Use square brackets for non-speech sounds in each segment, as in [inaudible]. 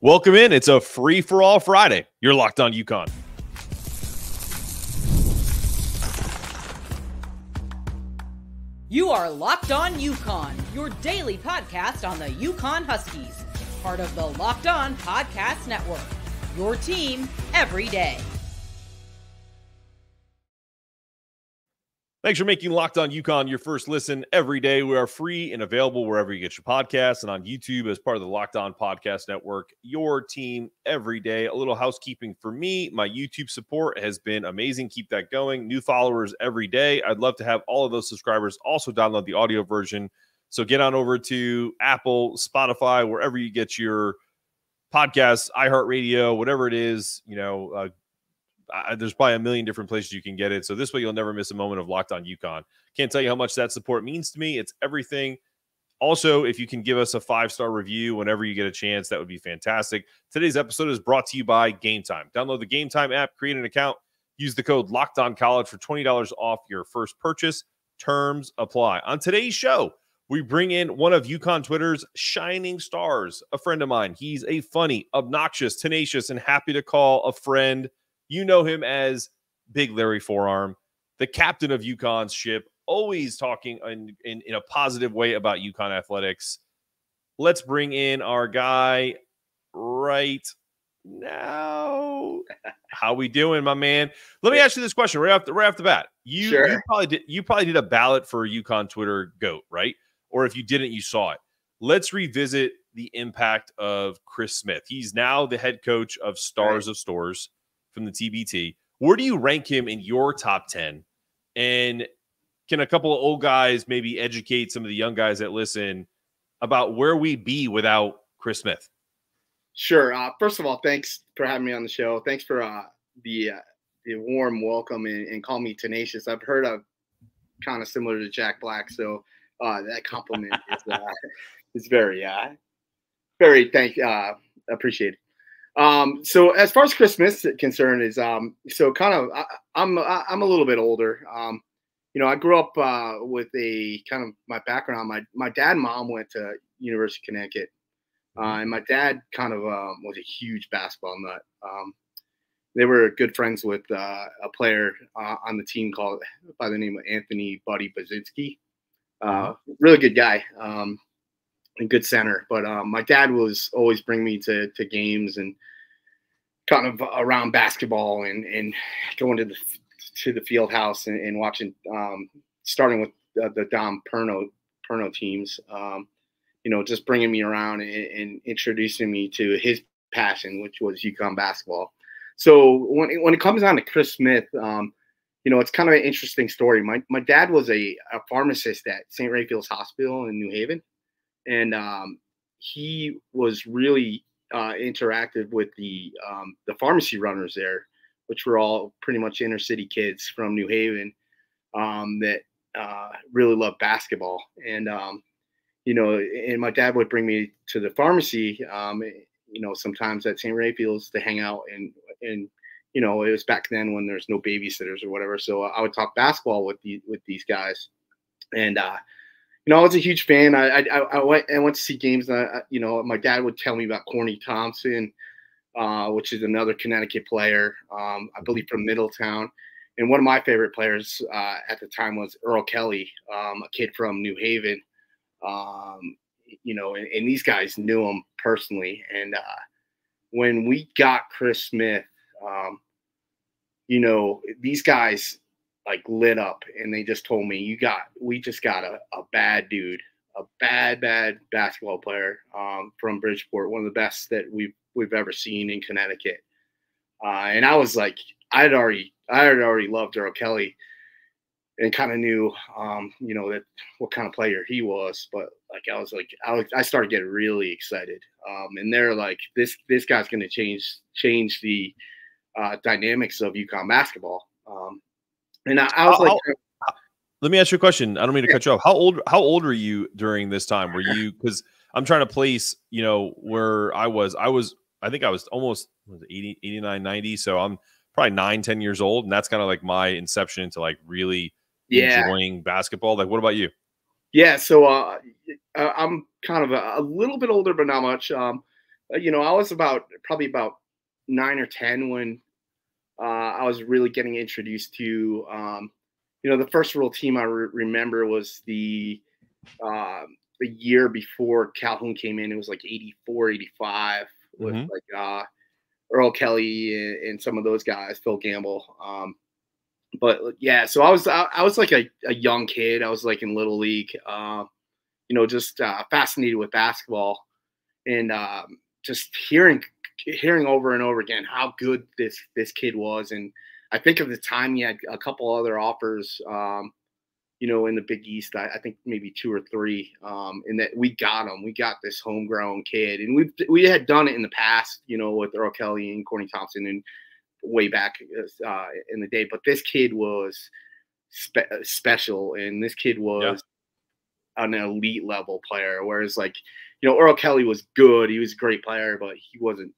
Welcome in. It's a free for all Friday. You're locked on UConn. You are Locked On UConn, your daily podcast on the UConn Huskies, part of the Locked On Podcast Network. Your team every day. Thanks for making Locked On UConn your first listen every day. We are free and available wherever you get your podcasts and on YouTube as part of the Locked On Podcast Network. Your team every day. A little housekeeping for me. My YouTube support has been amazing. Keep that going. New followers every day. I'd love to have all of those subscribers also download the audio version. So get on over to Apple, Spotify, wherever you get your podcasts, iHeartRadio, whatever it is. You know, uh, I, there's probably a million different places you can get it. So this way, you'll never miss a moment of Locked On UConn. Can't tell you how much that support means to me. It's everything. Also, if you can give us a five star review whenever you get a chance, that would be fantastic. Today's episode is brought to you by Gametime. Download the Gametime app, create an account, use the code Locked On College for twenty dollars off your first purchase. Terms apply. On today's show, we bring in one of UConn Twitter's shining stars, a friend of mine. He's a funny, obnoxious, tenacious, and happy to call a friend you know him as Big Larry Forearm, the captain of UConn's ship, always talking in, in, in a positive way about UConn athletics. Let's bring in our guy right now. How we doing, my man? Let me ask you this question right off the right off the bat. You, Sure. you probably did you probably did a ballot for UConn Twitter goat, right? Or if you didn't, you saw it. Let's revisit the impact of Chris Smith. He's now the head coach of Stars of Storrs from the TBT. Where do you rank him in your top 10? And can a couple of old guys maybe educate some of the young guys that listen about where we'd be without Chris Smith? Sure. Uh, first of all, thanks for having me on the show. Thanks for uh, the uh, the warm welcome and, and call me tenacious. I've heard of kind of similar to Jack Black, so uh, that compliment is uh, [laughs] is very uh, very thank uh, appreciated. Um, so as far as Christmas concerned, is um, so kind of I, I'm I, I'm a little bit older. Um, you know, I grew up uh, with a kind of my background. My my dad and mom went to University of Connecticut. Uh, and my dad kind of um, was a huge basketball nut. Um, they were good friends with uh, a player uh, on the team called by the name of Anthony Buddy Bazinski. Uh, really good guy um, and good center. But um, my dad was always bring me to, to games and kind of around basketball and, and going to the to the field house and, and watching um, starting with the Dom Perno Perno teams. Um, you know, just bringing me around and, and, introducing me to his passion, which was UConn basketball. So when when it comes down to Chris Smith, um, you know, it's kind of an interesting story. My my dad was a, a pharmacist at St. Raphael's Hospital in New Haven, and um, he was really uh, interactive with the um, the pharmacy runners there, which were all pretty much inner city kids from New Haven um, that uh, really loved basketball. And um, you know, and my dad would bring me to the pharmacy, um, you know, sometimes at St. Raphael's to hang out and and you know, it was back then when there's no babysitters or whatever. So I would talk basketball with the with these guys, and uh, you know, I was a huge fan. I I, I went I went to see games. And I, you know, my dad would tell me about Corny Thompson, uh, which is another Connecticut player, um, I believe from Middletown. And one of my favorite players uh, at the time was Earl Kelley, um, a kid from New Haven. Um, you know, and, and, these guys knew him personally. And uh, when we got Chris Smith, um, you know, these guys like lit up and they just told me, you got, we just got a, a bad dude, a bad, bad basketball player um, from Bridgeport, one of the best that we've, we've ever seen in Connecticut. Uh, and I was like, I had already, I had already loved Earl Kelley and kind of knew, um, you know, that what kind of player he was. But like, I was like, I, was, I started getting really excited. Um, and they're like, this, this guy's going to change, change the uh, dynamics of UConn basketball. And I, I was How- like, how- let me ask you a question. I don't mean to cut you off. How old how old were you during this time? Were you because I'm trying to place, you know, where I was. I was, I think I was almost was 80, 89, 90. So I'm probably nine, 10 years old. And that's kind of like my inception into like really yeah, enjoying basketball. Like, what about you? Yeah, so uh, uh, I'm kind of a, a little bit older, but not much. Um, uh, you know, I was about probably about nine or ten when uh, I was really getting introduced to. Um, you know, the first real team I re- remember was the uh, the year before Calhoun came in. It was like 84, 85 with mm-hmm. like uh, Earl Kelley and, and, some of those guys, Phil Gamble. Um, but yeah, so I was I, I, was like a, a young kid. I was like in little league, uh, you know, just uh, fascinated with basketball and um, just hearing hearing over and over again how good this this kid was. And I think at the time he had a couple other offers, um, you know, in the Big East. I, I think maybe two or three, um, and that we got him. We got this homegrown kid, and we we had done it in the past, you know, with Earl Kelley and Corny Thompson and way back uh, in the day. But this kid was spe- special, and this kid was yeah. an elite level player. Whereas, like, you know, Earl Kelley was good; he was a great player, but he wasn't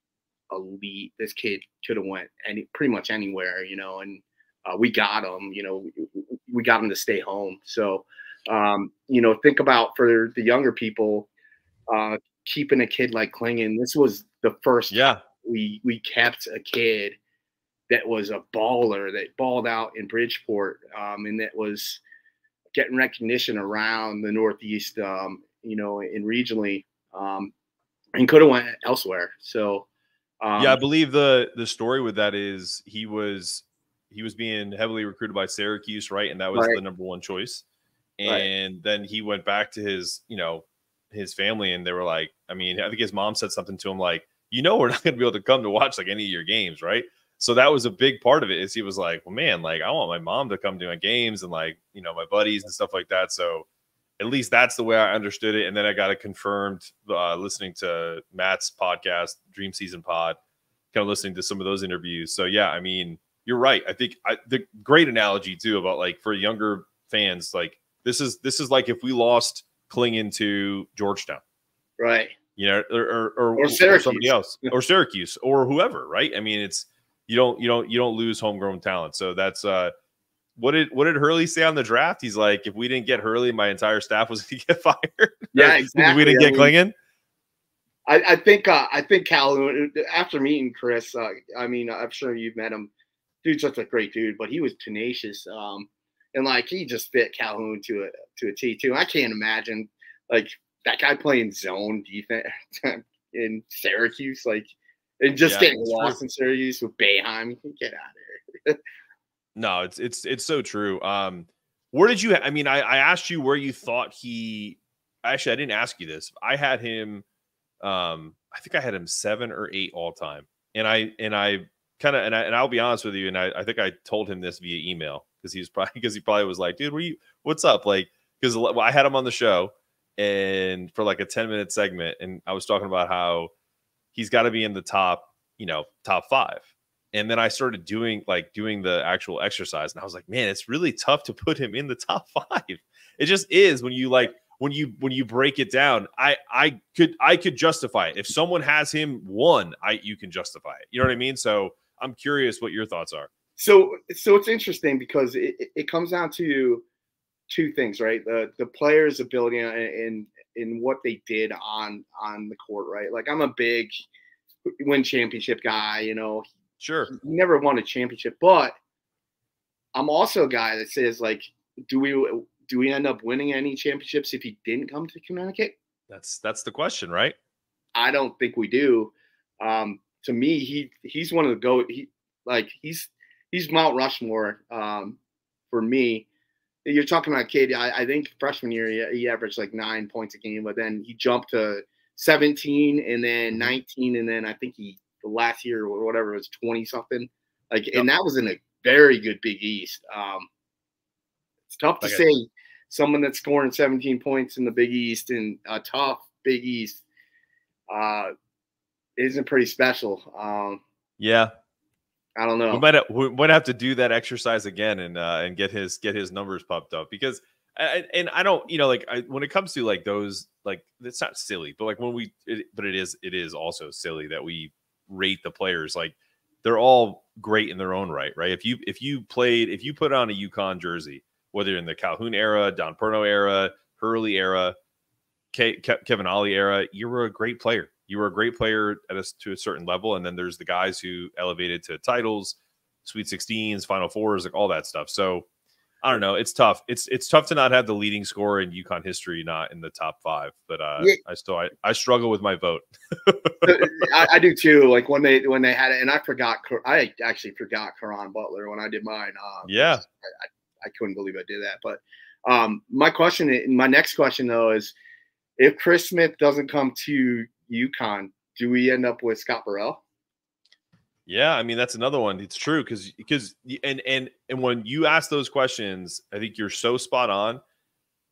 elite. This kid could have went any pretty much anywhere, you know, and uh, we got him. You know, we, got him to stay home. So, um, you know, think about for the younger people. Uh, keeping a kid like Clingan, this was the first yeah we we kept a kid that was a baller that balled out in Bridgeport um, and that was getting recognition around the Northeast, um, you know, and regionally, um, and could have went elsewhere. So, um, yeah, I believe the the story with that is he was he was being heavily recruited by Syracuse, right, and that was right. the number one choice. And right. then he went back to his, you know, his family, and they were like, I mean, I think his mom said something to him like, "You know, we're not going to be able to come to watch like any of your games, right?" so that was a big part of it is he was like well man like i want my mom to come to my games and like you know my buddies and stuff like that so at least that's the way i understood it and then i got it confirmed uh, listening to matt's podcast dream season pod kind of listening to some of those interviews. So yeah i mean you're right. I think I, the great analogy too about like for younger fans like this is this is like if we lost Clingan to georgetown. Right. You know or or, or, or, or somebody else or syracuse or whoever right? I mean it's you don't you don't you don't lose homegrown talent. So that's uh what did what did Hurley say on the draft? He's like, if we didn't get Hurley, my entire staff was going [laughs] to get fired. [laughs] Yeah, [laughs] exactly. we didn't get I Clingan. I, I think uh, I think Calhoun after meeting Chris, uh, I mean I'm sure you've met him. Dude's such a great dude, but he was tenacious. Um, and like he just fit Calhoun to a to a T too. I can't imagine like that guy playing zone defense in Syracuse. Like and just yeah, getting lost in Syracuse with Boeheim. Get out of here. No, it's it's it's so true. Um, where did you? I mean, I, I asked you where you thought he. Actually, I didn't ask you this. I had him. Um, I think I had him seven or eight all time, and I and I kind of and I and I'll be honest with you, and I, I think I told him this via email because he was probably [laughs] because he probably was like, dude, what you what's up? Like, because I had him on the show and for like a 10 minute segment, and I was talking about how he's got to be in the top, you know, top five. And then I started doing like doing the actual exercise, and I was like, man, it's really tough to put him in the [laughs] top five. It just is when you like when you when you break it down. I I could I could justify it if someone has him one. I you can justify it. You know what I mean? So I'm curious what your thoughts are. So so it's interesting because it, it comes down to two things, right? The the player's ability and in what they did on on the court, right? Like I'm a big win championship guy, you know. Sure. He never won a championship, but I'm also a guy that says like, do we do we end up winning any championships if he didn't come to Connecticut? That's that's the question, right? I don't think we do. Um, to me, he he's one of the go. He like he's he's Mount Rushmore um, for me you're talking about Katie. I, I think freshman year he, he, averaged like nine points a game, but then he jumped to 17 and then mm-hmm. 19, and then I think he last year or whatever it was 20 something. Like, yep. and that was in a very good Big East. Um, it's tough to okay. say someone that's scoring 17 points in the Big East and a tough Big East uh, isn't pretty special. Um, yeah, I don't know. We might have, we might have to do that exercise again and uh, and get his get his numbers popped up because I, and I don't you know like I, when it comes to like those like it's not silly but like when we it, but it is it is also silly that we rate the players like they're all great in their own right right if you if you played if you put on a UConn jersey whether in the Calhoun era Dom Perno era Hurley era Ke- Kevin Ollie era you were a great player You were a great player at a, to a certain level, and then there's the guys who elevated to titles, Sweet 16s, Final Fours, like all that stuff. So I don't know. It's tough. It's it's tough to not have the leading scorer in UConn history not in the top five. But uh, yeah. I still I, I struggle with my vote. [laughs] [laughs] I, I, do too. Like when they when they had it, and I forgot. I actually forgot Caron Butler when I did mine. Um, yeah, I, I, couldn't believe I did that. But um, my question, my next question though is, if Chris Smith doesn't come to UConn, do we end up with Scott Burrell? Yeah, I mean that's another one. It's true because because and and and when you ask those questions, I think you're so spot on.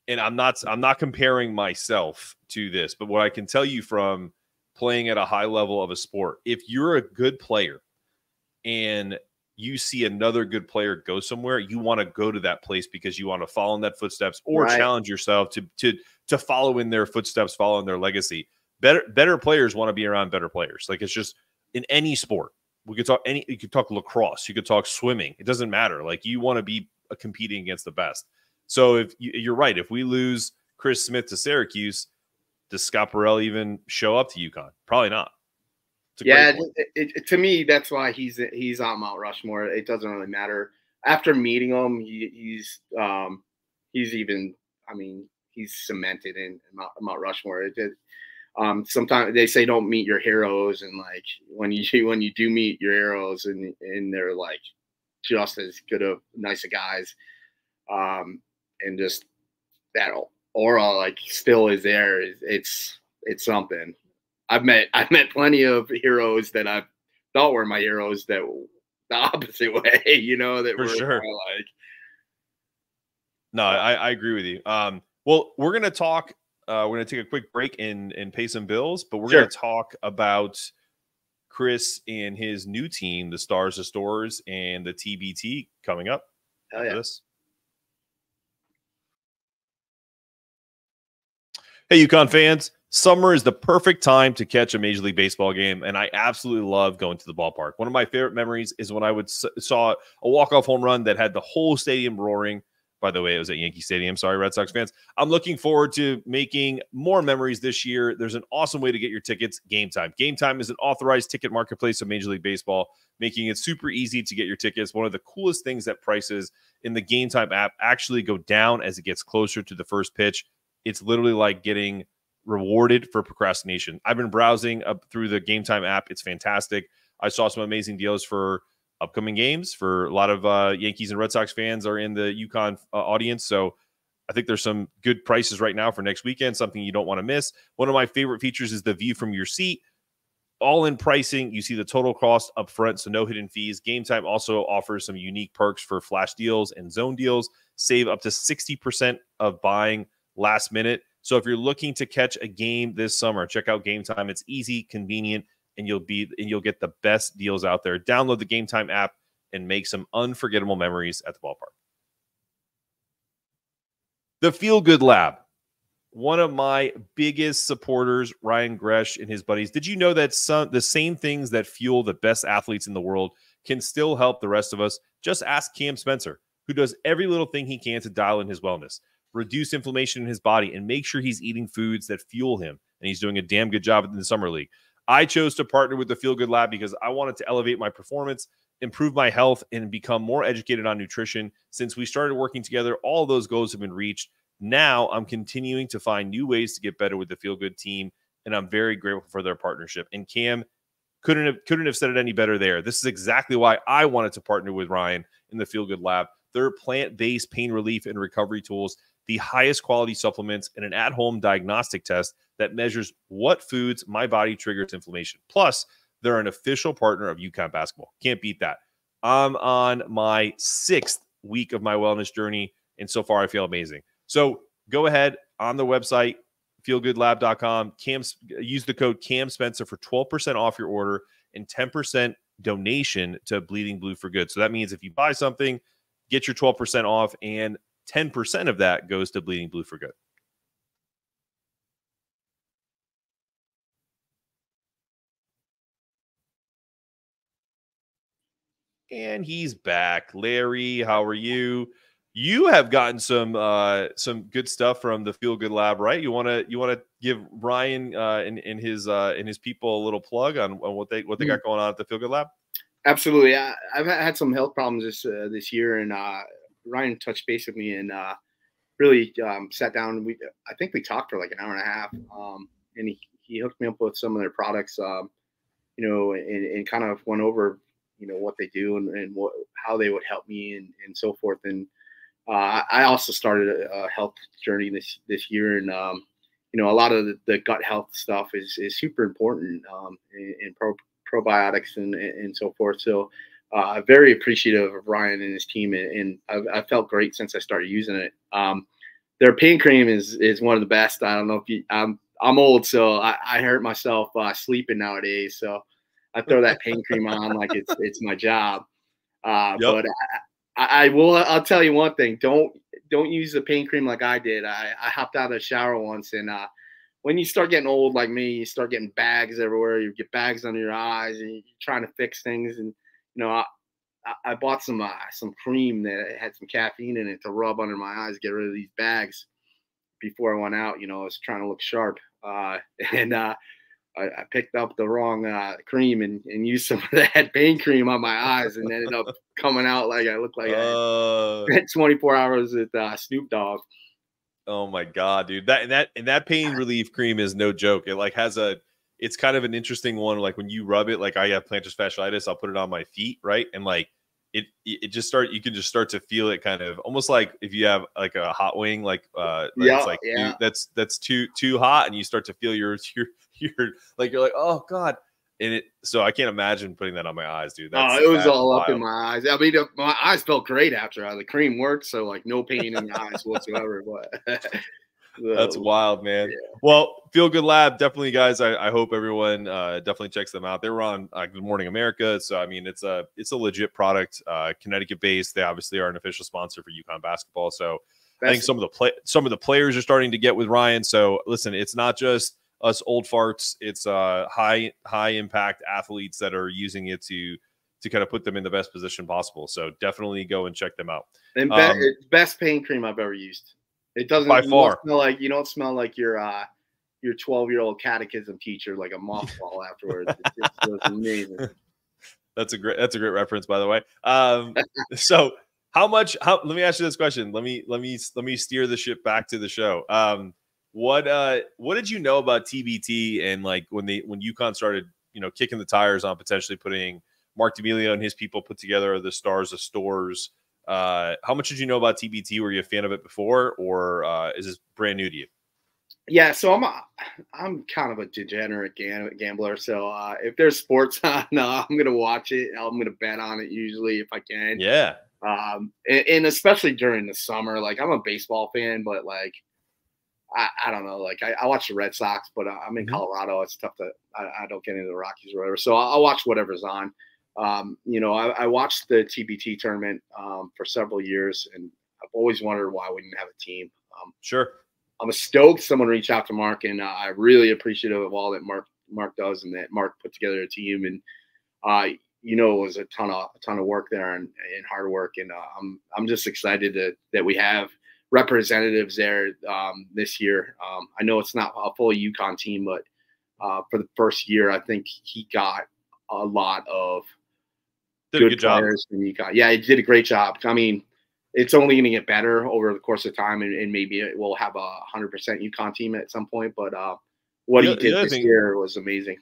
And I'm not I'm not comparing myself to this, but what I can tell you from playing at a high level of a sport, if you're a good player and you see another good player go somewhere, you want to go to that place because you want to follow in that footsteps or right. challenge yourself to to to follow in their footsteps, follow in their legacy. Better better players want to be around better players. Like it's just in any sport we could talk any. You could talk lacrosse. You could talk swimming. It doesn't matter. Like you want to be uh, competing against the best. So if you, you're right, if we lose Chris Smith to Syracuse, does Scott Burrell even show up to UConn? Probably not. Yeah, it, it, to me, that's why he's he's on Mount Rushmore. It doesn't really matter. After meeting him, he, he's um, he's even. I mean, he's cemented in Mount, Mount Rushmore. It, um, sometimes they say don't meet your heroes, and like when you when you do meet your heroes, and and they're like just as good of nice of guys, um, and just that aura like still is there. It's it's something. I've met [laughs] I've met plenty of heroes that I thought were my heroes that the [laughs] opposite way, you know, that For were sure. like. No, I, I agree with you. Um, well, we're gonna talk uh, we're going to take a quick break and, and pay some bills, but we're sure. going to talk about Chris and his new team, the Stars of Storrs and the TBT coming up. Hell yeah. This. Hey, UConn fans. Summer is the perfect time to catch a Major League Baseball game, and I absolutely love going to the ballpark. One of my favorite memories is when I would saw a walk-off home run that had the whole stadium roaring – by the way, it was at Yankee Stadium. Sorry, Red Sox fans. I'm looking forward to making more memories this year. There's an awesome way to get your tickets Gametime. Game Time is an authorized ticket marketplace of Major League Baseball, making it super easy to get your tickets. One of the coolest things that prices in the Gametime app actually go down as it gets closer to the first pitch. It's literally like getting rewarded for procrastination. I've been browsing up through the Gametime app. It's fantastic. I saw some amazing deals for upcoming games for a lot of uh, Yankees and Red Sox fans are in the UConn uh, audience. So I think there's some good prices right now for next weekend, something you don't want to miss. One of my favorite features is the view from your seat. All in pricing, you see the total cost up front, so no hidden fees. Gametime also offers some unique perks for flash deals and zone deals. Save up to 60% of buying last minute. So if you're looking to catch a game this summer, check out Gametime. It's easy, convenient, and you'll be and you'll get the best deals out there. Download the Gametime app and make some unforgettable memories at the ballpark. The Feel Good Lab. One of my biggest supporters, Ryan Gresh and his buddies. Did you know that some the same things that fuel the best athletes in the world can still help the rest of us? Just ask Cam Spencer, who does every little thing he can to dial in his wellness, reduce inflammation in his body, and make sure he's eating foods that fuel him. And he's doing a damn good job in the summer league. I chose to partner with the Feel Good Lab because I wanted to elevate my performance, improve my health, and become more educated on nutrition. Since we started working together, all those goals have been reached. Now I'm continuing to find new ways to get better with the Feel Good team, and I'm very grateful for their partnership. And Cam couldn't have couldn't have said it any better there. This is exactly why I wanted to partner with Ryan in the Feel Good Lab. Their plant-based pain relief and recovery tools, the highest quality supplements, and an at-home diagnostic test that measures what foods my body triggers inflammation. Plus, they're an official partner of UConn basketball. Can't beat that. I'm on my sixth week of my wellness journey, and so far I feel amazing. So go ahead on the website, feelgoodlab.com. Cam, use the code Cam Spencer for 12% off your order and 10% donation to Bleeding Blue for Good. So that means if you buy something, get your 12% off, and 10% of that goes to Bleeding Blue for Good. And he's back. Larry, how are you? You have gotten some uh some good stuff from the Feel Good Lab, right? You want to you want to give Ryan uh, and, and his uh, and his people a little plug on, on what they what they got going on at the Feel Good Lab? Absolutely. I, have had some health problems this uh, this year, and uh, Ryan touched base with me and uh, really um, sat down. We I think we talked for like an hour and a half, um, and he, he hooked me up with some of their products, um, you know, and, and kind of went over you know what they do and, and what how they would help me and, and so forth. And uh, I also started a, health journey this this year, and um, you know a lot of the, the, gut health stuff is is super important um, in, in pro, probiotics and and so forth. So. Uh, very appreciative of Ryan and his team, and, and I've, I've, felt great since I started using it. Um, their pain cream is is one of the best. I don't know if you, I'm I'm old, so I, I hurt myself uh, sleeping nowadays. So I throw that [laughs] pain cream on like it's it's my job. Uh, yep. But I, I, will. I'll tell you one thing. Don't don't use the pain cream like I did. I, I hopped out of the shower once, and uh, when you start getting old like me, you start getting bags everywhere. You get bags under your eyes, and you're trying to fix things. And you know, I, I bought some uh, some cream that had some caffeine in it to rub under my eyes, get rid of these bags. Before I went out, you know, I was trying to look sharp, uh, [laughs] and uh, I, I picked up the wrong uh, cream and, and used some of [laughs] that pain cream on my eyes and ended up coming out like I looked like uh, I [laughs] 24 hours with uh, Snoop Dogg. Oh my god, dude! That and that and that pain [sighs] relief cream is no joke. It like has a, it's kind of an interesting one. Like when you rub it, like I have plantar fasciitis, I'll put it on my feet, right, and like it it just start you can just start to feel it kind of almost like if you have like a hot wing like uh yeah, it's like yeah. that's that's too too hot and you start to feel your [laughs] your [laughs] your like you're like oh god and it so I can't imagine putting that on my eyes, dude. That's, oh, it was all wild. up in my eyes. I mean, my eyes felt great after uh, the cream worked, so like no pain in the eyes whatsoever. [laughs] But [laughs] That's wild, man. Yeah. Well, Feel Good Lab, definitely, guys. I, I hope everyone uh, definitely checks them out. They were on uh, Good Morning America, so I mean, it's a it's a legit product, uh, Connecticut based. They obviously are an official sponsor for UConn basketball. So That's I think some of the play some of the players are starting to get with Ryan. So listen, it's not just us old farts; it's uh, high high impact athletes that are using it to to kind of put them in the best position possible. So definitely go and check them out. And be- um, best pain cream I've ever used. It doesn't by far smell like you don't smell like your uh your 12 year old catechism teacher like a mothball [laughs] afterwards. It's, it's amazing. That's a great that's a great reference by the way. Um [laughs] so how much how let me ask you this question. Let me let me let me steer the ship back to the show. Um what uh what did you know about TBT and like when they when UConn started, you know, kicking the tires on potentially putting Mark D'Amelio and his people put together the stars of Storrs uh, how much did you know about TBT? Were you a fan of it before, or uh, is this brand new to you? Yeah, so I'm a, I'm kind of a degenerate gambler. So uh, if there's sports [laughs] on, uh, I'm gonna watch it. I'm gonna bet on it usually if I can. Yeah. Um, and, and especially during the summer, like I'm a baseball fan, but like I, I don't know. Like I, I, watch the Red Sox, but I'm in mm-hmm. Colorado. It's tough to I, I, don't get into the Rockies or whatever. So I'll, I'll watch whatever's on um, you know, I, I, watched the TBT tournament um, for several years, and I've always wondered why we didn't have a team. Um, sure. I'm stoked someone reached out to Mark, and uh, I really appreciative of all that Mark Mark does, and that Mark put together a team, and uh, you know, it was a ton of a ton of work there and, and hard work, and uh, I'm I'm just excited that that we have representatives there um, this year. Um, I know it's not a full UConn team, but uh, for the first year, I think he got a lot of did good, good job. UConn. Yeah, he did a great job. I mean, it's only going to get better over the course of time, and, and maybe it will have a hundred percent UConn team at some point. But uh, what the, he did this thing, year was amazing.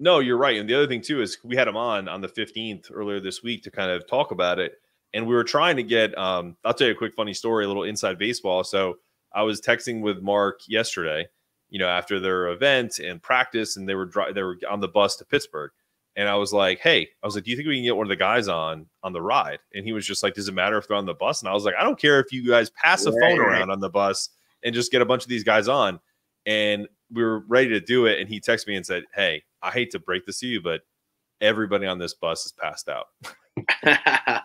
No, you're right. And the other thing too is we had him on on the 15th earlier this week to kind of talk about it, and we were trying to get. Um, I'll tell you a quick funny story, a little inside baseball. So I was texting with Mark yesterday, you know, after their event and practice, and they were they were on the bus to Pittsburgh and I was like, "Hey, I was like, do you think we can get one of the guys on on the ride?" And he was just like, "Does it matter if they're on the bus?" And I was like, "I don't care if you guys pass a phone around on the bus and just get a bunch of these guys on." And we were ready to do it, and he texted me and said, "Hey, I hate to break this to you, but everybody on this bus is passed out." [laughs] I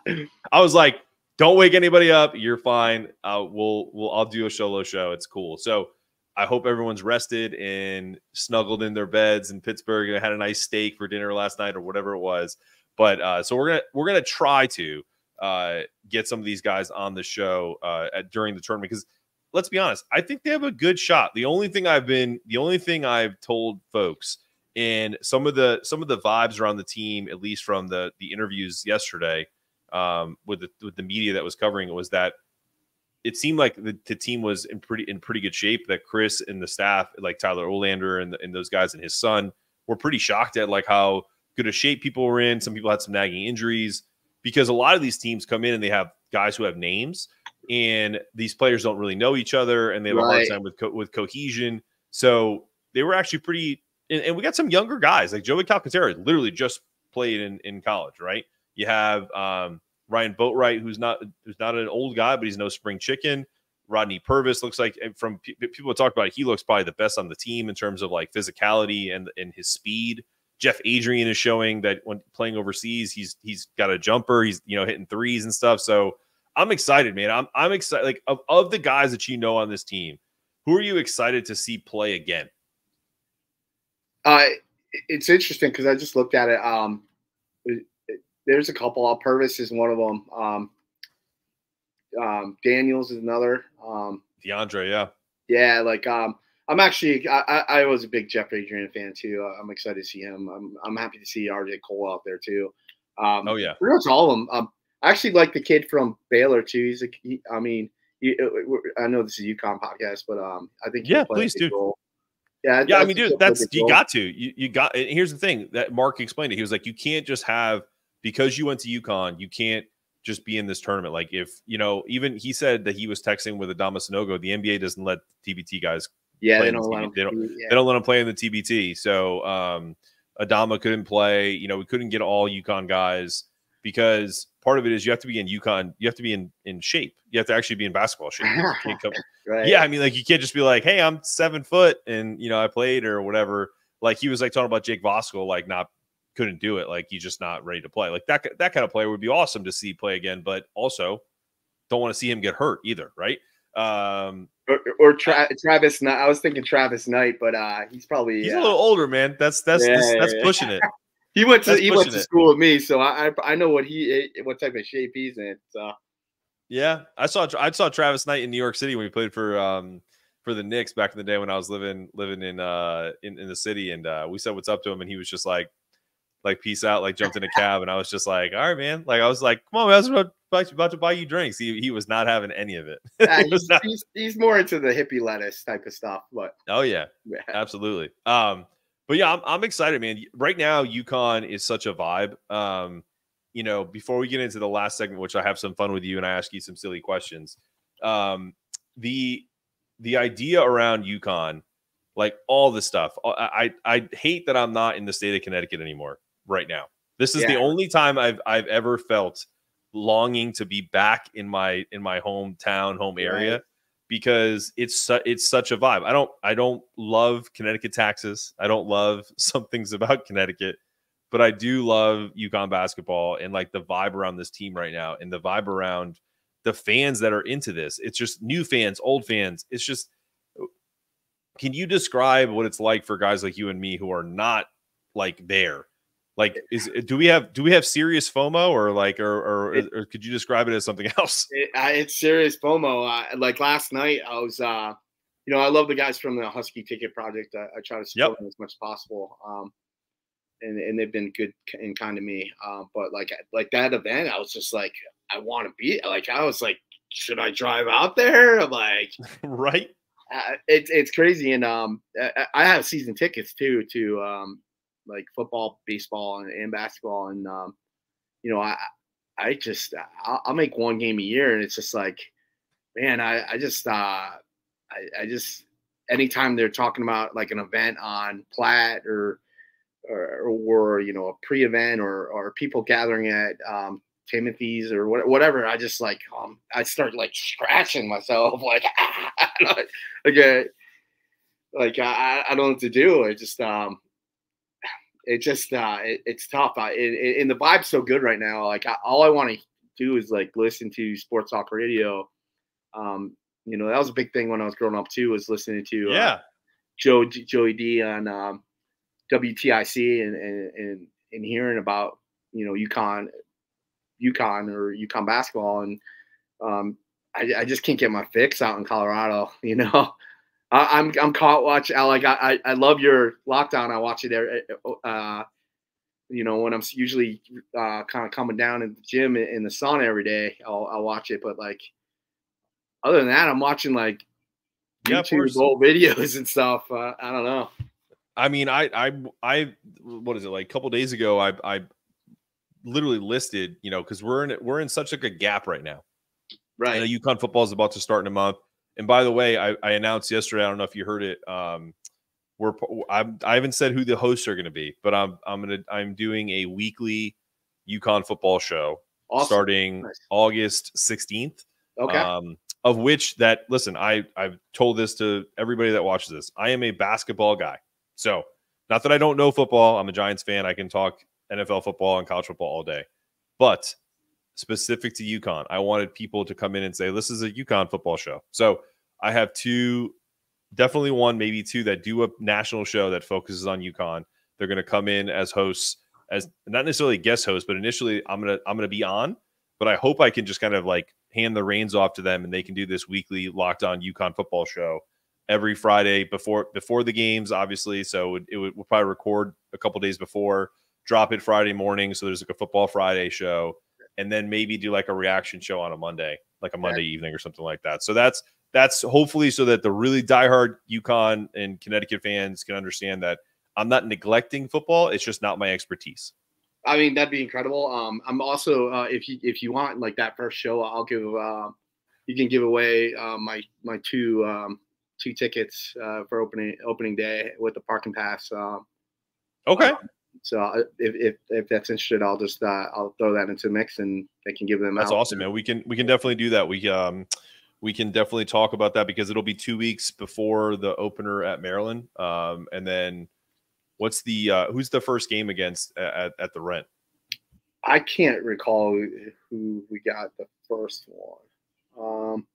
was like, "Don't wake anybody up. You're fine. Uh, we'll we'll I'll do a solo show. It's cool." So I hope everyone's rested and snuggled in their beds in Pittsburgh and had a nice steak for dinner last night or whatever it was. But uh, so we're gonna we're gonna try to uh, get some of these guys on the show uh, at, during the tournament because let's be honest. I think they have a good shot. The only thing I've been, the only thing I've told folks, and some of the some of the vibes around the team, at least from the the interviews yesterday, um, with the with the media that was covering it, was that it seemed like the, the, team was in pretty in pretty good shape. That Chris and the staff, like Tyler Olander and, the, and those guys and his son, were pretty shocked at like how good a shape people were in. Some people had some nagging injuries because a lot of these teams come in and they have guys who have names, and these players don't really know each other, and they have right. a hard time with co- with cohesion. So they were actually pretty. And, and we got some younger guys like Joey Calcaterra, literally just played in in college, right? You have um, Ryan Boatright, who's not who's not an old guy, but he's no spring chicken. Rodney Purvis looks like from people talk about it, he looks probably the best on the team in terms of like physicality and and his speed. Jeff Adrien is showing that when playing overseas, he's he's got a jumper. He's you know hitting threes and stuff. So I'm excited, man. I'm I'm excited. Like of, of the guys that you know on this team, who are you excited to see play again? Uh, it's interesting because I just looked at it. Um, it, it, there's a couple. Uh, Purvis is one of them. Um, um, Daniels is another. Um, DeAndre, yeah, yeah. Like um, I'm actually I, I was a big Jeff Adrien fan too. Uh, I'm excited to see him. I'm I'm happy to see RJ Cole out there too. Um, oh yeah, pretty much all of them. Um, I actually like the kid from Baylor too. He's a, he, I mean, he, uh, I know this is a UConn podcast, but um, I think yeah, please do. Role. Yeah, yeah. I, mean, dude, that's you got to. You you got. here's the thing that Mark explained it. He was like, you can't just have because you went to UConn. You can't just be in this tournament. Like if you know, even he said that he was texting with Adama Sanogo. The NBA doesn't let TBT guys yeah, they don't, let them, they don't, yeah. they don't let them play in the TBT. So um, Adama couldn't play. You know, we couldn't get all UConn guys because part of it is you have to be in UConn. You have to be in in shape. You have to actually be in basketball shape. [laughs] right. Yeah, I mean, like you can't just be like, "Hey, I'm seven foot and you know I played or whatever." Like he was like talking about Jake Voskuhl, like not couldn't do it. Like he's just not ready to play. Like that that kind of player would be awesome to see play again, but also don't want to see him get hurt either, right? Um, or, or Tra- Travis Knight. I was thinking Travis Knight, but uh, he's probably he's uh, a little older, man. That's that's yeah, that's, that's pushing it. He went to that's he went to school with me, so I, I know what he what type of shape he's in. So yeah, I saw I saw Travis Knight in New York City when he played for um for the Knicks back in the day when I was living living in uh in, in the city, and uh, we said what's up to him, and he was just like like peace out, like jumped in a cab, and I was just like, all right, man. Like I was like, come on, man, I was about, about to buy you drinks. He, he was not having any of it. [laughs] Yeah, he's, not... he's, he's, more into the hippie lettuce type of stuff, but oh yeah, [laughs] yeah. absolutely. Um, but yeah, I'm, I'm excited, man. Right now, UConn is such a vibe. Um, you know, before we get into the last segment, which I have some fun with you and I ask you some silly questions, um, the the idea around UConn, like all the stuff, I, I I hate that I'm not in the state of Connecticut anymore right now. This is yeah. the only time I've I've ever felt longing to be back in my in my hometown, home area. Right. Because it's su- it's such a vibe. I don't I don't love Connecticut taxes. I don't love [laughs] some things about Connecticut, but I do love UConn basketball and like the vibe around this team right now and the vibe around the fans that are into this. It's just new fans, old fans. It's just can you describe what it's like for guys like you and me who are not like there like, is do we have do we have serious FOMO or like or or, it, or could you describe it as something [laughs] else? It, it's serious FOMO. Uh, like last night, I was, uh, you know, I love the guys from the Husky Ticket Project. I, I try to support yep. them as much as possible. Um, and, and they've been good and kind to me. Um, but like like that event, I was just like, I want to be like, I was like, should I drive out there? I'm like, [laughs] right. Uh, it's it's crazy, and um, I, I have season tickets too to um like football, baseball, and, and basketball. And um, you know, I I just I'll, I'll, make one game a year, and it's just like, man, I I just uh, I I just anytime they're talking about like an event on Platt or or, or you know a pre-event or or people gathering at um, Timothy's or whatever, I just like um I start like scratching myself [laughs] like [laughs] like like I, I don't know what to do. I just um it just uh, it, it's tough. I, it, and the vibe's so good right now. Like I, all I want to do is like listen to sports talk radio. Um, you know, that was a big thing when I was growing up too. Was listening to uh, yeah Joe Joey D on um, WTIC and, and and and hearing about you know UConn UConn or UConn basketball and um, I, I just can't get my fix out in Colorado. [laughs] You know, I, am I'm, I'm caught watch. I like I I love your lockdown. I watch it there. Uh, you know, when I'm usually uh, kind of coming down in the gym in, the sauna every day, I'll, I'll watch it. But like, other than that, I'm watching like yeah, YouTube old [laughs] videos and stuff. Uh, I don't know. I mean, I, I, I, what is it like? A couple days ago, I, I literally listed, you know, because we're in we're in such like a gap right now. Right. I know UConn football is about to start in a month. And by the way, I, I announced yesterday. I don't know if you heard it. Um, we're I'm, I haven't said who the hosts are going to be, but I'm I'm gonna I'm doing a weekly UConn football show awesome. starting nice. August 16th. Okay. Um, of which that listen, I I've told this to everybody that watches this. I am a basketball guy. So not that I don't know football. I'm a Giants fan. I can talk NFL football and college football all day. But specific to UConn, I wanted people to come in and say, this is a UConn football show. So I have two, definitely one, maybe two that do a national show that focuses on UConn. They're going to come in as hosts, as not necessarily guest hosts, but initially I'm gonna I'm gonna be on. But I hope I can just kind of like hand the reins off to them and they can do this weekly locked on UConn football show every Friday before before the games, obviously. So it, it would we'll probably record a couple days before, drop it Friday morning. So there's like a football Friday show, and then maybe do like a reaction show on a Monday, like a Monday yeah. evening or something like that. So that's that's hopefully so that the really diehard UConn and Connecticut fans can understand that I'm not neglecting football. It's just not my expertise. I mean, that'd be incredible. Um, I'm also uh, if you if you want like that first show, I'll give uh, you can give away uh, my my two um, two tickets uh, for opening opening day with the parking pass. Um, okay. Um, so uh, if, if, if that's interested, I'll just uh, I'll throw that into the mix and they can give them. That's awesome, man. We can we can definitely do that. We um we can definitely talk about that because it'll be two weeks before the opener at Maryland. Um, and then what's the uh, who's the first game against at, at the rent? I can't recall who we got the first one. Um,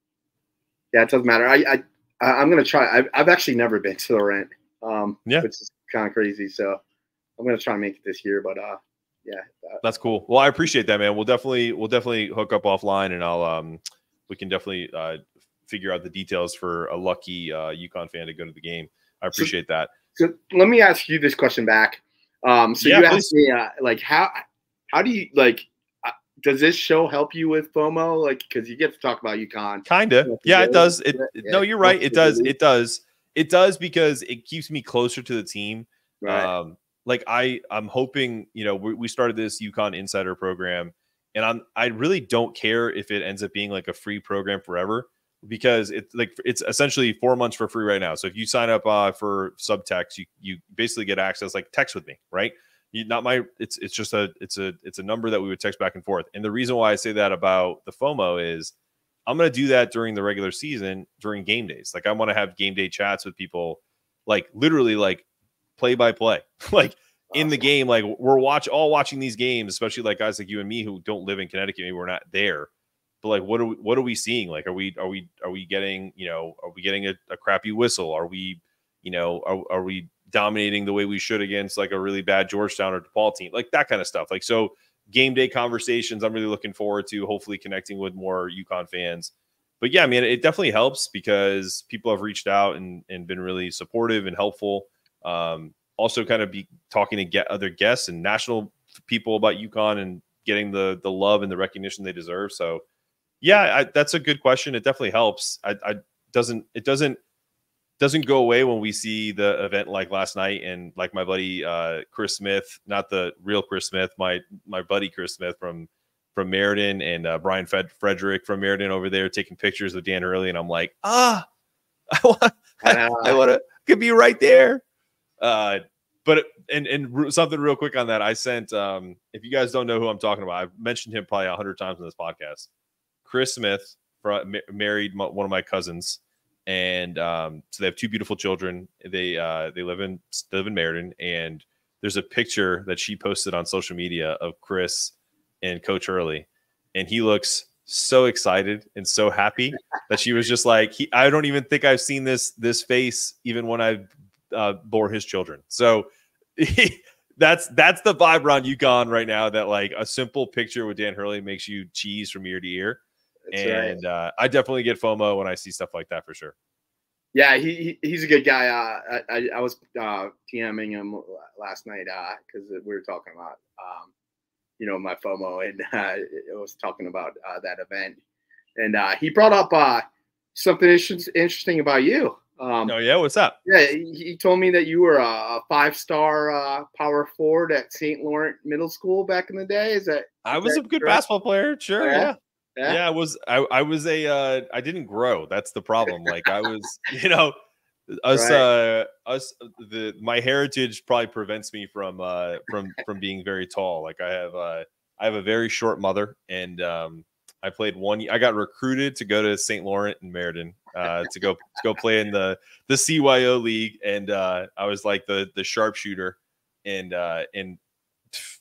yeah, it doesn't matter. I, I I'm gonna try. I've, I've actually never been to the rent. Um, yeah, which is kind of crazy. So I'm gonna try and make it this year. But uh, yeah, uh, that's cool. Well, I appreciate that, man. We'll definitely we'll definitely hook up offline, and I'll um we can definitely uh figure out the details for a lucky uh UConn fan to go to the game. I appreciate so, that. So let me ask you this question back. Um, so yeah, you asked me uh, like how how do you like does this show help you with FOMO? Like, because you get to talk about UConn. Kinda. Yeah, it does. It, yeah. no, you're right. It does. It does. It does because it keeps me closer to the team. Right. Um, like I, I'm hoping. You know, we, we started this UConn Insider program, and I'm. I really don't care if it ends up being like a free program forever because it's like it's essentially four months for free right now. So if you sign up uh, for subtext, you you basically get access like text with me, right? You, not my it's it's just a it's a it's a number that we would text back and forth. And the reason why I say that about the FOMO is I'm to do that during the regular season during game days. Like I want to have game day chats with people like literally like play by play. like in the game like we're watch all watching these games, especially like guys like you and me who don't live in Connecticut, maybe we're not there. But like what are we what are we seeing? Like are we are we are we getting, you know, are we getting a, a crappy whistle? Are we, you know, are, are we dominating the way we should against like a really bad Georgetown or DePaul team, like that kind of stuff. Like so, game day conversations. I'm really looking forward to hopefully connecting with more UConn fans. But yeah, I mean, it definitely helps because people have reached out and and been really supportive and helpful. Um, also, kind of be talking to get other guests and national people about UConn and getting the the love and the recognition they deserve. So, yeah, I, that's a good question. It definitely helps. I, I doesn't it doesn't doesn't go away when we see the event like last night and like my buddy uh, Chris Smith, not the real Chris Smith, my my buddy Chris Smith from from Meriden and uh, Brian Fed- Frederick from Meriden over there taking pictures with Dan Hurley, and I'm like, ah, [laughs] I want, I, I want to could be right there. Uh, but and and something real quick on that, I sent. Um, if you guys don't know who I'm talking about, I've mentioned him probably a hundred times in this podcast. Chris Smith, married one of my cousins and um, so they have two beautiful children. They uh, they live in live in Meriden, and there's a picture that she posted on social media of Chris and Coach Hurley, and he looks so excited and so happy that she was just like, he, I don't even think I've seen this this face even when I uh, bore his children. So. [laughs] That's that's the vibe around UConn right now. That like a simple picture with Dan Hurley makes you cheese from ear to ear. That's and uh, I definitely get FOMO when I see stuff like that for sure. Yeah, he, he he's a good guy. Uh, I, I was uh, TMing him last night because we were talking about um, you know my FOMO and uh, I was talking about uh, that event, and uh, he brought up uh, something interesting about you. Um, oh yeah, what's up? Yeah, he, told me that you were a five star uh, power forward at St. Laurent Middle School back in the day. Is that? I was that a good correct? basketball player. Sure, yeah. yeah? yeah. Yeah. I was. I, I was a. Uh, I didn't grow. That's the problem. [laughs] Like I was. You know, us. Right. Uh, us. The my heritage probably prevents me from uh from from being very tall. Like I have. Uh, I have a very short mother, and um, I played one. I got recruited to go to St. Laurent and Meriden uh, to go to go play in the the CYO league, and uh, I was like the the sharpshooter. And uh, and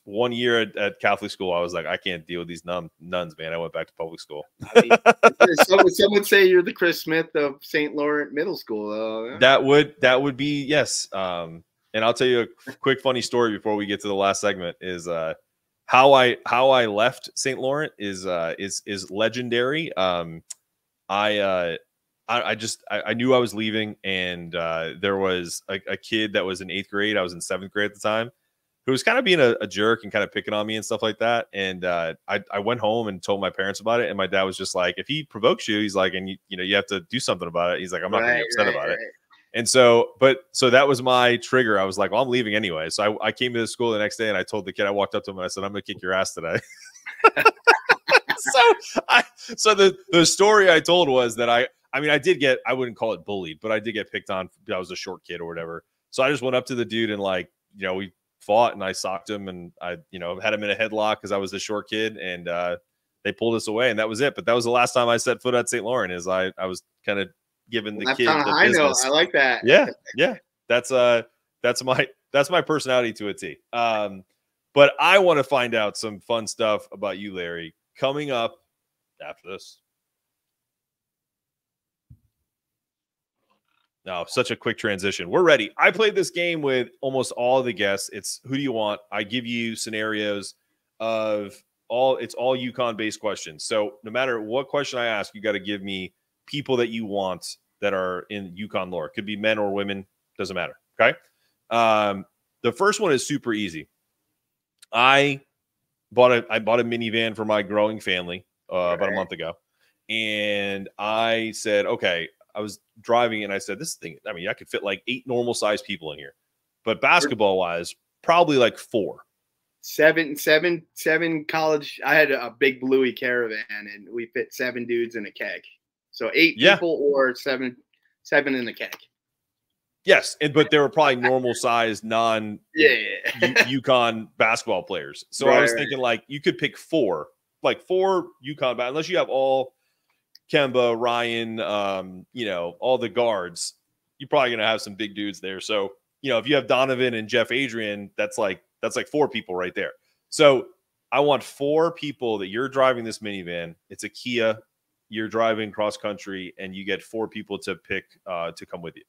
one year at, at Catholic school, I was like, I can't deal with these nun, nuns, man. I went back to public school. [laughs] I mean, [laughs] some, would- some would say you're the Chris Smith of St. Laurent Middle School. That would that would be yes. Um, and I'll tell you a quick funny story before we get to the last segment. Is uh, how I how I left St. Laurent is uh, is is legendary. Um, I uh, I, I just I, I knew I was leaving, and uh, there was a, a kid that was in eighth grade. I was in seventh grade at the time, who was kind of being a, a jerk and kind of picking on me and stuff like that. And uh, I I went home and told my parents about it, and my dad was just like, if he provokes you, he's like, and you you know you have to do something about it. He's like, I'm not gonna be upset right, about it. And so, but so that was my trigger. I was like, well, I'm leaving anyway. So I, I came to the school the next day and I told the kid, I walked up to him and I said, I'm going to kick your ass today. [laughs] so I, so the, the story I told was that I, I mean, I did get, I wouldn't call it bullied, but I did get picked on. I was a short kid or whatever. So I just went up to the dude and like, you know, we fought and I socked him and I, you know, had him in a headlock because I was the short kid and, uh, they pulled us away and that was it. But that was the last time I set foot at St. Laurent is I, I was kind of giving the kid the note. business I like that. yeah yeah. That's uh that's my that's my personality to a t. Um but i want to find out some fun stuff about you larry coming up after this. No such a quick transition. We're ready. I played this game with almost all the guests. It's who do you want? I give you scenarios of all it's all UConn based questions. So no matter what question i ask you got to give me people that you want that are in UConn lore. Could be men or women, doesn't matter. Okay. Um, the first one is super easy. I bought a I bought a minivan for my growing family uh, about a month ago, and I said, okay, I was driving and I said, this thing. I mean, I could fit like eight normal sized people in here, but basketball wise, probably like four. Seven, seven, seven college. I had a big bluey caravan, and we fit seven dudes in a keg. So eight Yeah. people or seven, seven in the keg. Yes, and but they were probably normal sized non [laughs] Yeah. U- UConn basketball players. So I was right. thinking like you could pick four, like four UConn, ba- unless you have all Kemba, Ryan, um, you know, all the guards. You're probably gonna have some big dudes there. So you know, if you have Donovan and Jeff Adrien, that's like that's like four people right there. So I want four people that you're driving this minivan. It's a Kia. You're driving cross country, and you get four people to pick uh, to come with you.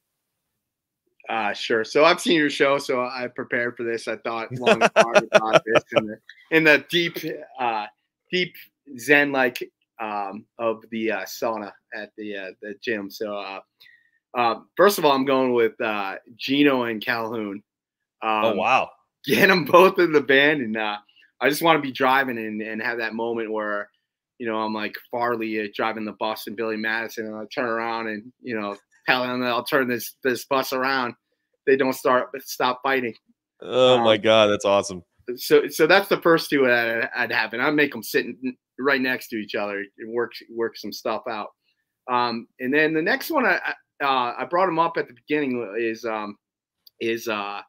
Uh, sure. So I've seen your show, so I prepared for this. I thought [laughs] long and hard about this in the, in the deep, uh, deep Zen like um, of the uh, sauna at the uh, the gym. So uh, uh, first of all, I'm going with uh, Gino and Calhoun. Um, oh wow! [laughs] get them both in the band, and uh, I just want to be driving and, and have that moment where, you know, I'm like Farley uh, driving the bus and Billy Madison, and I turn around and you know telling them that I'll turn this this bus around. They don't start stop fighting. Oh my Um, god, that's awesome. So so that's the first two that I'd have, and I'd make them sitting right next to each other and work work some stuff out. Um, and then the next one I I, uh, I brought him up at the beginning is um, is uh,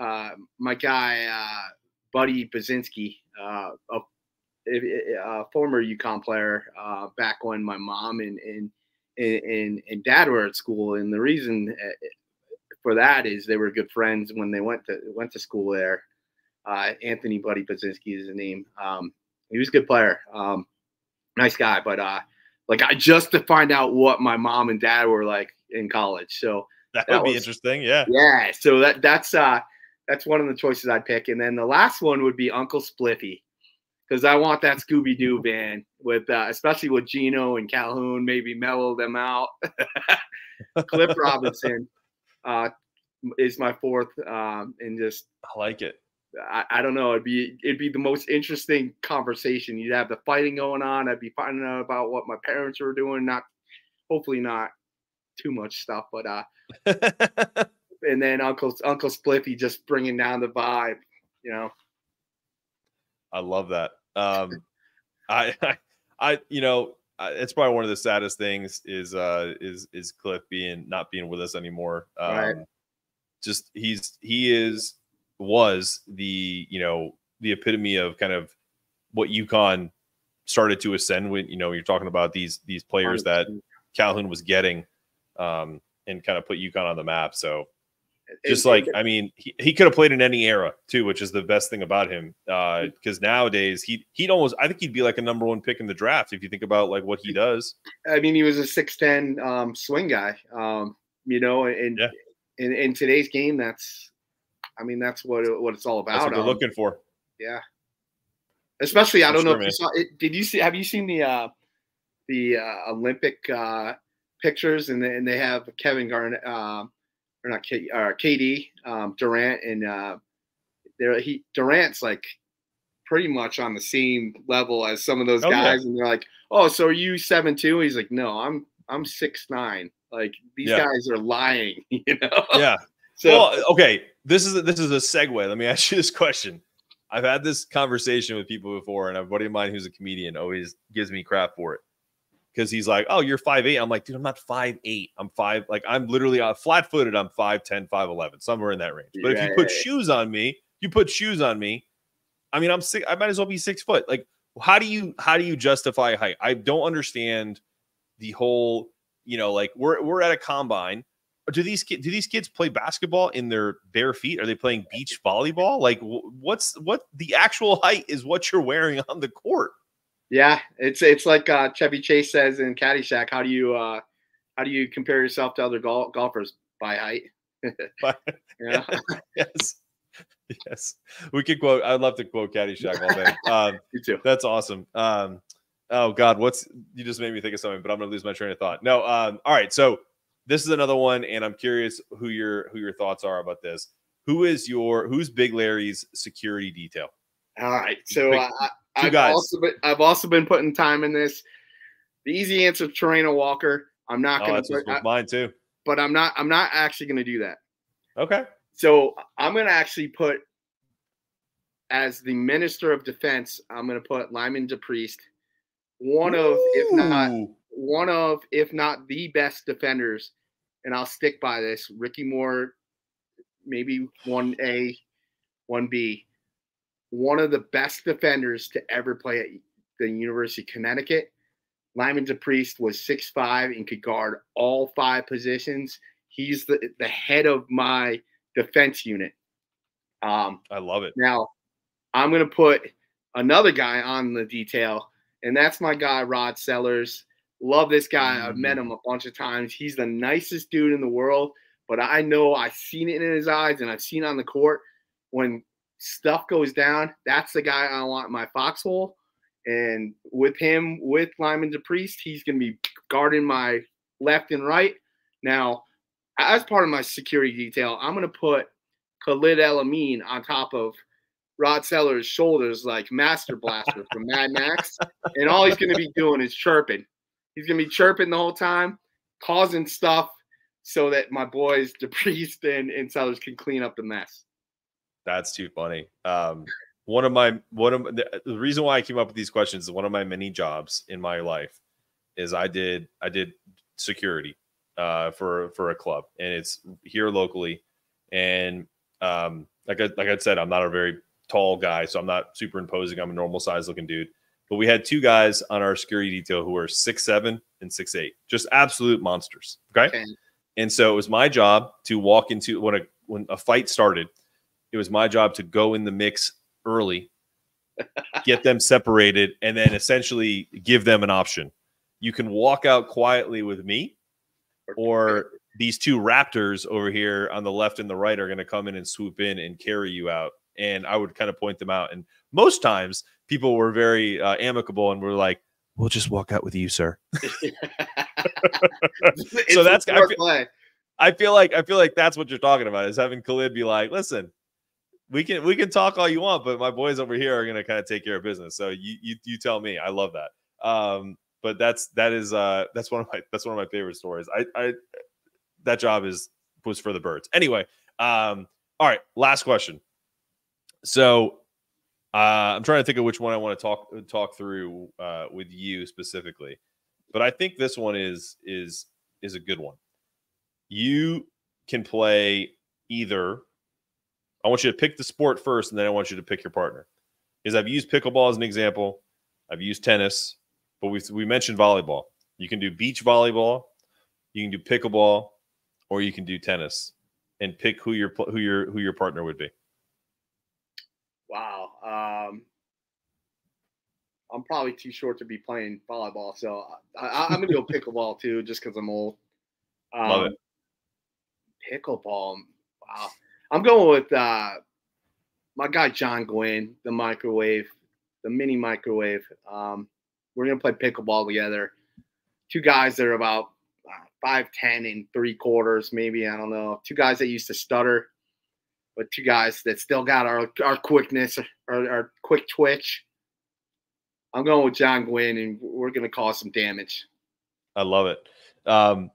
uh, my guy uh, Buddy Bazinski, uh, a, a, a former UConn player uh, back when my mom and and, and and dad were at school, and the reason uh, for that is they were good friends when they went to went to school there. Uh, Anthony Buddy Bazinski is his name. Um, he was a good player, um, nice guy, but uh, like I just to find out what my mom and dad were like in college. So That, that would be was- interesting. Yeah. yeah, so that that's uh that's one of the choices I'd pick, and then the last one would be Uncle Spliffy. Because I want that Scooby Doo band with, uh, especially with Gino and Calhoun, maybe mellow them out. [laughs] Cliff Robinson uh, is my fourth, um, and just I like it. I, I, don't know. It'd be it'd be the most interesting conversation. You'd have the fighting going on. I'd be finding out about what my parents were doing. Not hopefully not too much stuff, but uh, [laughs] and then Uncle Uncle Spliffy just bringing down the vibe. You know. I love that. Um, I, [laughs] I, I, you know, it's probably one of the saddest things is uh is is Cliff being not being with us anymore. Um, right. Just he's he is was the you know the epitome of kind of what UConn started to ascend when you know you're talking about these these players that Calhoun was getting um and kind of put UConn on the map. So just it, like it, I mean, he, he could have played in any era too, which is the best thing about him. Uh, because nowadays he he'd almost I think he'd be like a number one pick in the draft if you think about like what he does. I mean, he was a six ten um, swing guy. Um, you know, and yeah. in, in today's game, that's I mean, that's what what it's all about. That's what they're um, looking for. Yeah. Especially, I don't know if you saw it. Did you see? Have you seen the uh, the uh, Olympic uh, pictures? And, the, and they have Kevin Garnett. Uh, or not K, or KD, um, Durant, and uh, there he Durant's like pretty much on the same level as some of those oh, guys, yeah. and they're like, "Oh, so are you seven two? He's like, "No, I'm I'm six nine. Like these yeah. guys are lying, [laughs] you know?" Yeah. [laughs] So well, okay, this is a, this is a segue. Let me [laughs] ask you this question. I've had this conversation with people before, and a buddy of mine who's a comedian always gives me crap for it because he's like, "Oh, you're five eight. I'm like, "Dude, I'm not five eight. I'm 5 like I'm literally uh, flat-footed. I'm five ten, five eleven, somewhere in that range. But yeah, if you put shoes on me, you put shoes on me. I mean, I'm six I might as well be 6 foot. Like how do you how do you justify height? I don't understand the whole, you know, like we're we're at a combine. Do these kids do these kids play basketball in their bare feet? Are they playing beach volleyball? Like what's what the actual height is what you're wearing on the court? Yeah, it's it's like uh, Chevy Chase says in Caddyshack. How do you uh, how do you compare yourself to other gol- golfers by height? [laughs] [laughs] yeah. [laughs] yes. Yes. We could quote. I'd love to quote Caddyshack all day. Um, you too. That's awesome. Um, oh God, what's you just made me think of something, but I'm gonna lose my train of thought. No. Um, all right. So this is another one, and I'm curious who your who your thoughts are about this. Who is your who's Big Larry's security detail? All right. So uh, I've guys. Also been, I've also been putting time in this. The easy answer, Terrena Walker. I'm not oh, going to mine too. But I'm not. I'm not actually going to do that. Okay. So I'm going to actually put as the Minister of Defense. I'm going to put Lyman DePriest, one Ooh. of, if not one of, if not the best defenders, and I'll stick by this. Ricky Moore, maybe one A, one B one of the best defenders to ever play at the University of Connecticut. Lyman DePriest was six five and could guard all five positions. He's the, the head of my defense unit. Um, I love it. Now, I'm going to put another guy on the detail, and that's my guy, Rod Sellers. Love this guy. Mm-hmm. I've met him a bunch of times. He's the nicest dude in the world, but I know I've seen it in his eyes and I've seen on the court when stuff goes down, that's the guy I want in my foxhole. And with him, with Lyman DePriest, he's going to be guarding my left and right. Now, as part of my security detail, I'm going to put Khalid El-Amin on top of Rod Sellers' shoulders like Master Blaster from Mad Max. And all he's going to be doing is chirping. He's going to be chirping the whole time, causing stuff so that my boys, DePriest and, and Sellers, can clean up the mess. That's too funny. Um, one of my one of the, the reason why I came up with these questions is one of my many jobs in my life is I did I did security uh, for for a club and it's here locally and um, like I, like I said I'm not a very tall guy so I'm not super imposing I'm a normal size looking dude but we had two guys on our security detail who were six seven and six eight just absolute monsters okay, okay. and so it was my job to walk into when a when a fight started it was my job to go in the mix early, get them separated, and then essentially give them an option. You can walk out quietly with me, or these two raptors over here on the left and the right are going to come in and swoop in and carry you out and I would kind of point them out. And most times, people were very uh, amicable and were like, "We'll just walk out with you, sir." [laughs] [laughs] so that's I feel, I feel like I feel like that's what you're talking about is having Khalid be like, "Listen, we can we can talk all you want, but my boys over here are to kind of take care of business. So you you you tell me. I love that. Um, but that's that is uh that's one of my that's one of my favorite stories. I I that job is was for the birds. Anyway, um, all right, last question. So uh, I'm trying to think of which one I want to talk talk through uh, with you specifically, but I think this one is is is a good one. You can play either I want you to pick the sport first, and then I want you to pick your partner. Is I've used pickleball as an example. I've used tennis, but we we mentioned volleyball. You can do beach volleyball, you can do pickleball, or you can do tennis, and pick who your who your who your partner would be. Wow. Um, I'm probably too short to be playing volleyball, so I, am gonna go [laughs] pickleball too, just because I'm old. Um, Love it. Pickleball. Wow. I'm going with uh, my guy John Gwynn, the microwave, the mini microwave. Um, we're gonna play pickleball together. Two guys that are about uh, five ten and three quarters, maybe I don't know. Two guys that used to stutter, but two guys that still got our our quickness, our, our quick twitch. I'm going with John Gwynn, and we're gonna cause some damage. I love it. Um,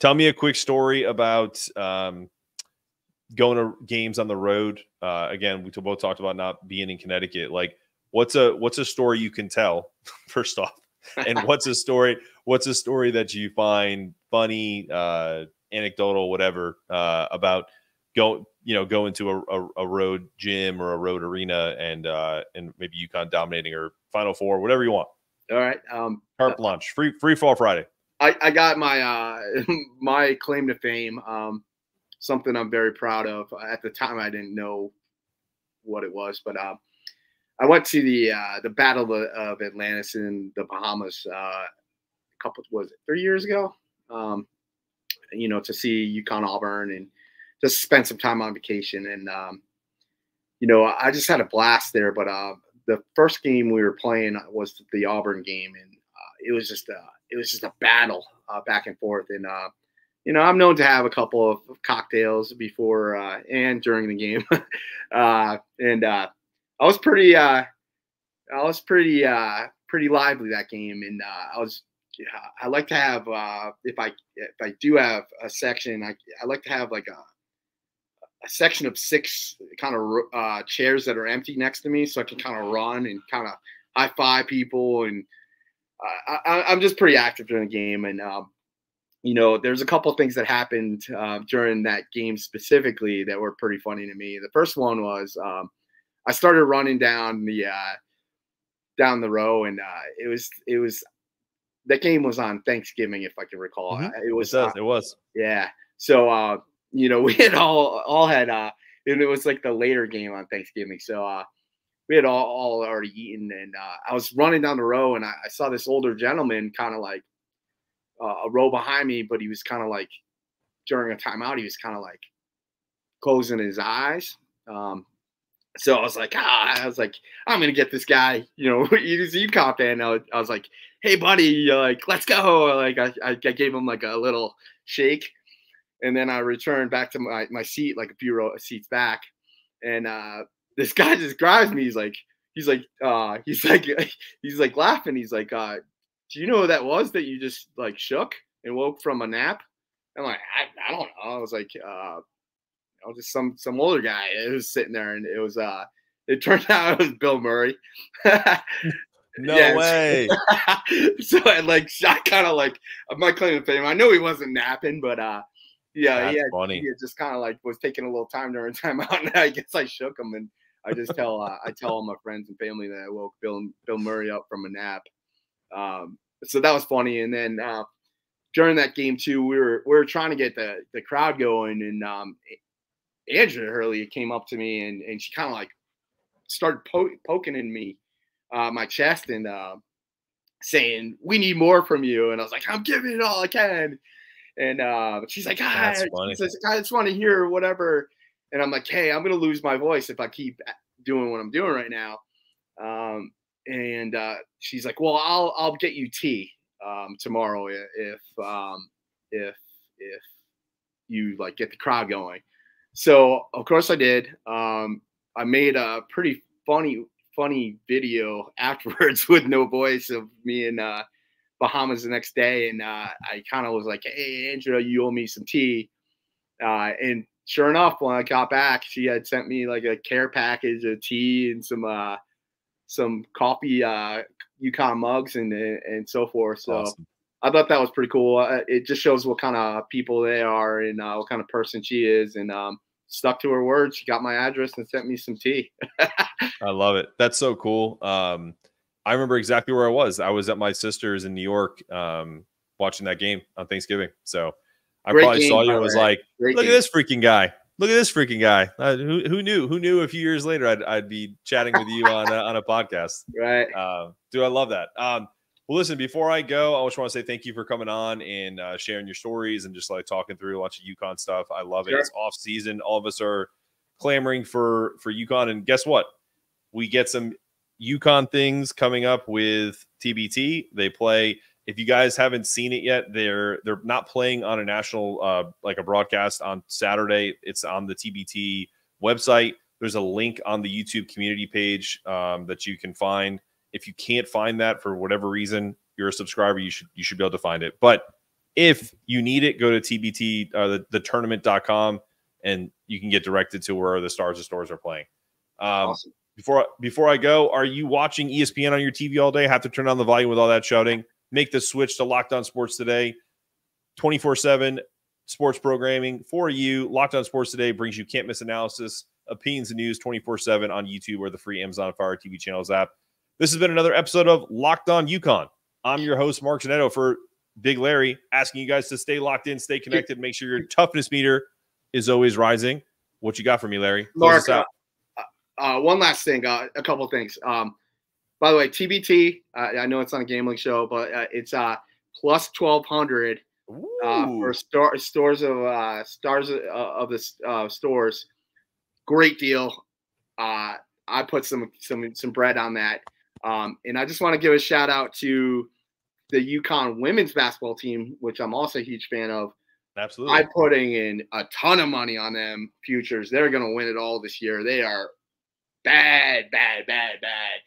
tell me a quick story about um, going to games on the road. Uh, again, we both talked about not being in Connecticut. Like, what's a what's a story you can tell? [laughs] First off, and [laughs] what's a story? What's a story that you find funny, uh, anecdotal, whatever, uh, about go you know going to a, a, a, road gym or a road arena and uh, and maybe UConn dominating or Final Four, whatever you want. All right. Um, Carte blanche, free free fall Friday. I, I got my uh, [laughs] my claim to fame. Um, something I'm very proud of. At the time, I didn't know what it was, but uh, I went to the uh, the Battle of Atlantis in the Bahamas uh, a couple was it three years ago. Um, you know, to see UConn Auburn and just spend some time on vacation. And um, you know, I just had a blast there. But uh, the first game we were playing was the Auburn game, and uh, it was just a it was just a battle uh, back and forth. And uh, you know, I'm known to have a couple of cocktails before uh, and during the game, [laughs] uh, and uh, I was pretty, uh, I was pretty, uh, pretty lively that game, and uh, I was, I like to have if I if I do have a section, I I like to have like a a section of six kind of chairs that are empty next to me, so I can kind of run and kind of high five people, and I, am just pretty active during the game, and um, you know, there's a couple things that happened uh, during that game specifically that were pretty funny to me. The first one was um, I started running down the uh, down the row, and uh, it was it was that game was on Thanksgiving, if I can recall. Mm-hmm. It was. It, it was. Yeah. So uh, you know, [laughs] we had all all had uh, and it was like the later game on Thanksgiving. So uh, we had all, all already eaten, and uh, I was running down the row, and I, I saw this older gentleman kind of like uh, a row behind me, but he was kind of like during a timeout, he was kind of like closing his eyes. Um, so I was like, ah, I was like, I'm gonna get this guy. You know, he's a UConn fan. I was, I was like, hey, buddy, like, let's go. Like, I, I gave him like a little shake, and then I returned back to my, my seat, like a few row seats back, and uh, this guy just grabs me. He's like, he's like, uh, he's like, [laughs] he's like laughing. He's like, uh, do you know who that was that you just like shook and woke from a nap? I'm like, I, I don't know. I was like, uh, you know, just some some older guy. It was sitting there, and it was uh, it [laughs] turned out it was Bill Murray. [laughs] no way. [laughs] so I like, I kind of like, I'm not claiming fame. I know he wasn't napping, but uh, yeah, That's he, had, funny. he just kind of like was taking a little time during timeout, and I guess I shook him, and I just tell uh, I tell all my friends and family that I woke Bill Bill Murray up from a nap. Um, so that was funny. And then uh, during that game too, we were we were trying to get the the crowd going, and um, Andrea Hurley came up to me and and she kind of like started po- poking in me, uh, my chest, and uh, saying, "We need more from you." And I was like, "I'm giving it all I can." And uh, she's like, ah, I just want to hear whatever." and I'm like, hey, I'm gonna lose my voice if I keep doing what I'm doing right now. Um, and uh, she's like, well, I'll I'll get you tea um, tomorrow if um, if if you like get the crowd going. So of course I did. Um, I made a pretty funny funny video [laughs] afterwards with no voice of me in uh, Bahamas the next day, and uh, I kind of was like, "Hey, Andrea, you owe me some tea." Uh, and sure enough, when I got back, she had sent me like a care package of tea and some uh, some coffee uh, UConn mugs and and so forth. So awesome. I thought that was pretty cool. Uh, it just shows what kind of people they are and uh, what kind of person she is, and um, stuck to her word. She got my address and sent me some tea. [laughs] I love it. That's so cool. Um, I remember exactly where I was. I was at my sister's in New York um, watching that game on Thanksgiving. So I Great probably game, saw you and was like, Great "Look game. at this freaking guy! Look at this freaking guy! Uh, who, who knew? Who knew? A few years later, I'd, I'd be chatting with you on a, on a podcast. [laughs] Right? Uh, do I love that? Um, well, listen, before I go, I just want to say thank you for coming on and uh, sharing your stories and just like talking through a bunch of UConn stuff. I love sure. it. It's off season. All of us are clamoring for for UConn, and guess what? We get some UConn things coming up with TBT. They play. If you guys haven't seen it yet, they're they're not playing on a national uh, like a broadcast on Saturday. It's on the TBT website. There's a link on the YouTube community page um, that you can find if you can't find that for whatever reason, you're a subscriber, you should you should be able to find it. But if you need it, go to TBT uh, the, the tournament.com and you can get directed to where the stars of Storrs are playing. Um, awesome. Before before I go, are you watching ESPN on your TV all day? Have to turn on the volume with all that shouting. Make the switch to Locked On Sports today, twenty four seven sports programming for you. Locked On Sports today brings you can't miss analysis, opinions, and news twenty four seven on YouTube or the free Amazon Fire TV channels app. This has been another episode of Locked On UConn. I'm your host, Mark Zanetto, for Big Larry, asking you guys to stay locked in, stay connected, make sure your toughness meter is always rising. What you got for me, Larry? Close Mark, uh, uh, one last thing, uh, a couple things. Um, by the way, TBT, uh, I know it's not a gambling show, but uh, it's uh, plus 1200 for star, Storrs of stars of the Storrs. Great deal. I put some some some bread on that. Um, and I just want to give a shout out to the UConn women's basketball team, which I'm also a huge fan of. Absolutely. I'm putting in a ton of money on them futures. They're going to win it all this year. They are bad, bad, bad, bad.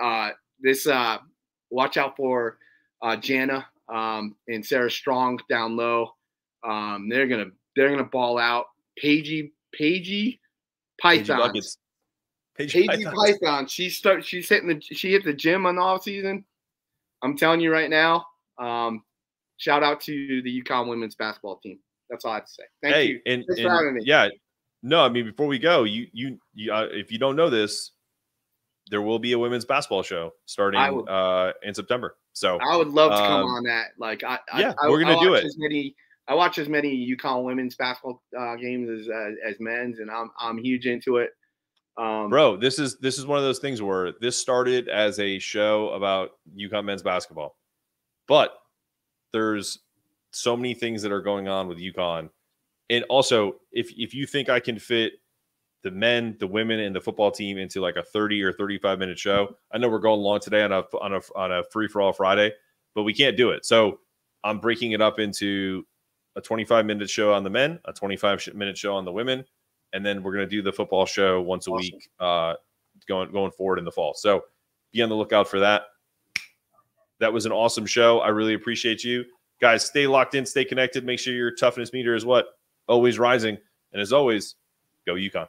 Uh, this, uh, watch out for uh, Jana um, and Sarah Strong down low. Um, they're gonna they're gonna ball out. Pagey Pagey Python. Python. She start. She's hitting the. She hit the gym on the off season. I'm telling you right now. Um, shout out to the UConn women's basketball team. That's all I have to say. Thank hey, you. And, and yeah, no, I mean before we go, you you, you uh, if you don't know this, there will be a women's basketball show starting would, uh, in September. So I would love to come um, on that. Like I, yeah, I, we're gonna I do it. As many, I watch as many UConn women's basketball uh, games as uh, as men's, and I'm I'm huge into it. Um, Bro, this is this is one of those things where this started as a show about UConn men's basketball, but there's so many things that are going on with UConn, and also if if you think I can fit the men, the women, and the football team into like a 30 or 35 minute show, I know we're going long today on a on a on a free for all Friday, but we can't do it. So I'm breaking it up into a 25 minute show on the men, a 25 minute show on the women, and then we're going to do the football show once a awesome. week uh, going going forward in the fall. So be on the lookout for that. That was an awesome show. I really appreciate you guys. Stay locked in, stay connected. Make sure your toughness meter is what always rising. And as always, go UConn.